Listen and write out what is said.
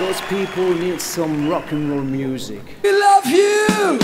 Those people need some rock and roll music. We love you!